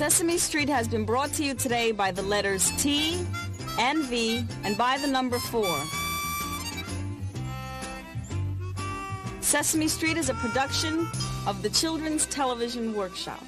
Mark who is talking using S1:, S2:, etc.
S1: Sesame Street has been brought to you today by the letters T and V and by the number 4. Sesame Street is a production of the Children's Television Workshop.